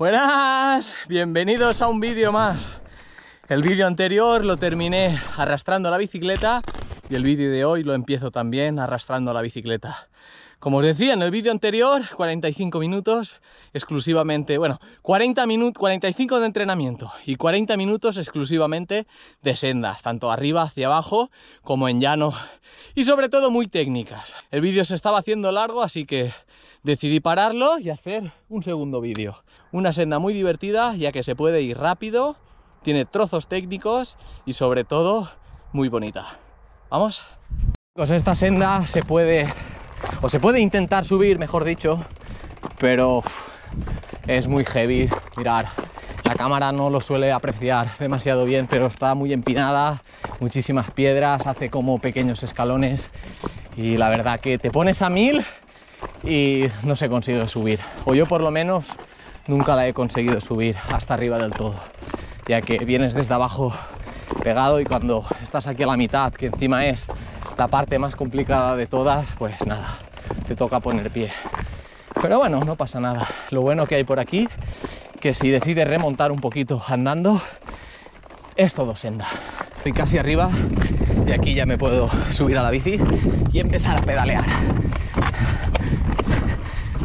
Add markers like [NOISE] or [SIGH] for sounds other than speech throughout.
Buenas, bienvenidos a un vídeo más. El vídeo anterior lo terminé arrastrando la bicicleta y el vídeo de hoy lo empiezo también arrastrando la bicicleta. Como os decía en el vídeo anterior, 45 minutos exclusivamente, bueno, 40 minutos, 45 de entrenamiento y 40 minutos exclusivamente de sendas, tanto arriba hacia abajo como en llano y sobre todo muy técnicas. El vídeo se estaba haciendo largo, así que decidí pararlo y hacer un segundo vídeo. Una senda muy divertida ya que se puede ir rápido, tiene trozos técnicos y sobre todo muy bonita. ¿Vamos? Pues esta senda se puede, o se puede intentar subir, mejor dicho, pero es muy heavy. Mirar, la cámara no lo suele apreciar demasiado bien, pero está muy empinada, muchísimas piedras, hace como pequeños escalones y la verdad que te pones a mil y no se consigue subir. O yo por lo menos nunca la he conseguido subir hasta arriba del todo, ya que vienes desde abajo pegado y cuando estás aquí a la mitad, que encima es la parte más complicada de todas, pues nada, te toca poner pie. Pero bueno, no pasa nada. Lo bueno que hay por aquí, que si decides remontar un poquito andando, es todo senda. Estoy casi arriba y aquí ya me puedo subir a la bici y empezar a pedalear.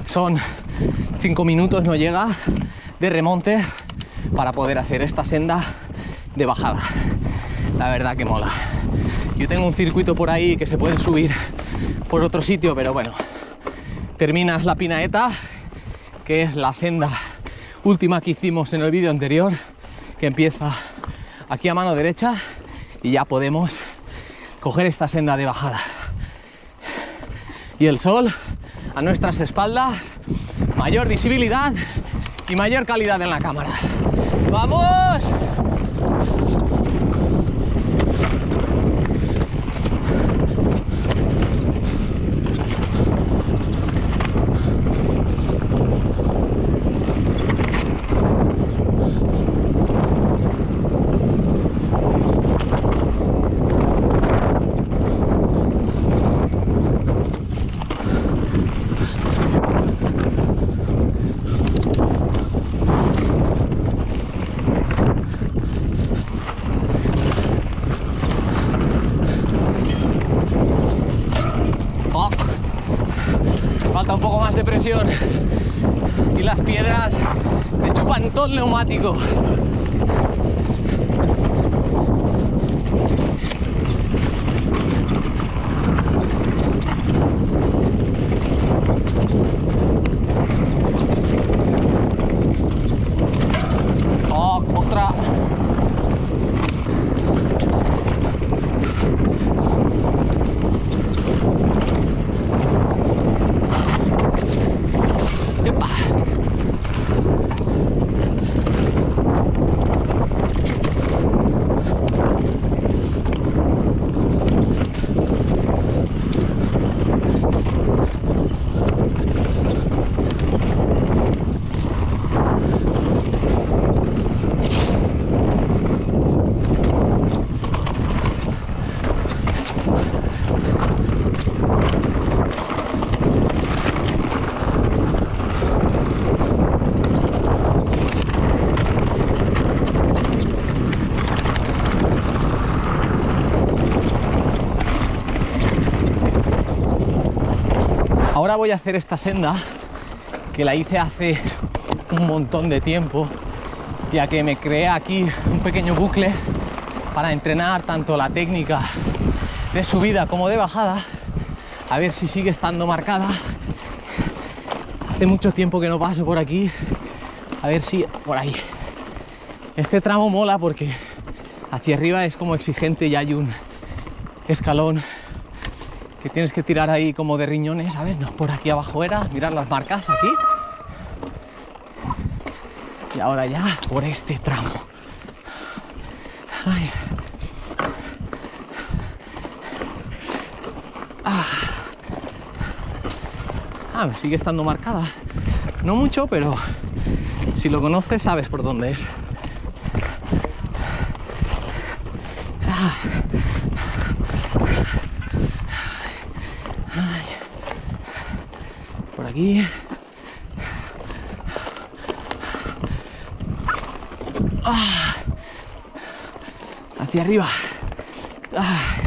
Son cinco minutos, no llega, de remonte para poder hacer esta senda de bajada. La verdad que mola. Yo tengo un circuito por ahí que se puede subir por otro sitio, pero bueno, terminas la pinaeta, que es la senda última que hicimos en el vídeo anterior, que empieza aquí a mano derecha y ya podemos coger esta senda de bajada. Y el sol a nuestras espaldas, mayor visibilidad y mayor calidad en la cámara. ¡Vamos! Oh. Falta un poco más de presión y las piedras me chupan todo el neumático. Voy a hacer esta senda que la hice hace un montón de tiempo, ya que me creé aquí un pequeño bucle para entrenar tanto la técnica de subida como de bajada, a ver si sigue estando marcada. Hace mucho tiempo que no paso por aquí, a ver si por ahí. Este tramo mola porque hacia arriba es como exigente y hay un escalón que tienes que tirar ahí como de riñones, ¿sabes? No, por aquí abajo era, mirar las marcas aquí. Y ahora ya por este tramo. Ah. Ah, sigue estando marcada. No mucho, pero si lo conoces sabes por dónde es. Ah. Por aquí. Ah. Hacia arriba. Ah.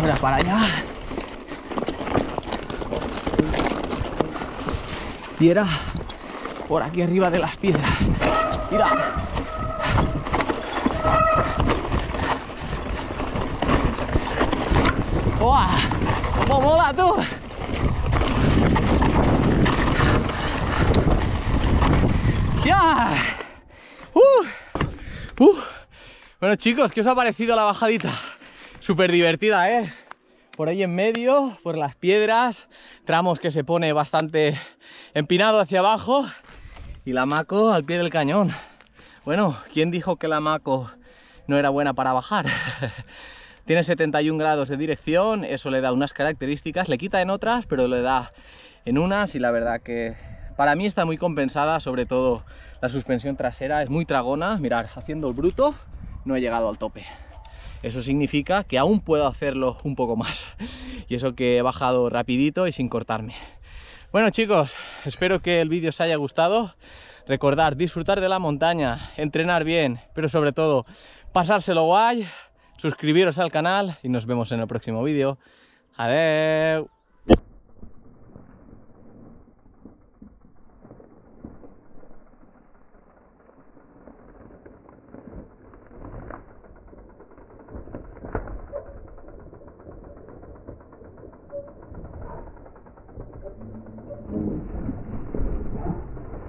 Ahora para allá. Y era por aquí arriba de las piedras. Mira. ¡Guau! ¡Cómo mola tú! ¡Ya! ¡Uh! ¡Uh! Bueno chicos, ¿qué os ha parecido la bajadita? Súper divertida, ¿eh? Por ahí en medio, por las piedras, tramos que se pone bastante empinado hacia abajo y la maco al pie del cañón. Bueno, ¿quién dijo que la maco no era buena para bajar? [LAUGHS] Tiene 71 grados de dirección, eso le da unas características, le quita en otras, pero le da en unas y la verdad que para mí está muy compensada, sobre todo la suspensión trasera, es muy tragona, mirar, haciendo el bruto no he llegado al tope. Eso significa que aún puedo hacerlo un poco más. Y eso que he bajado rapidito y sin cortarme. Bueno chicos, espero que el vídeo os haya gustado. Recordar, disfrutar de la montaña, entrenar bien, pero sobre todo pasárselo guay, suscribiros al canal y nos vemos en el próximo vídeo. Adiós.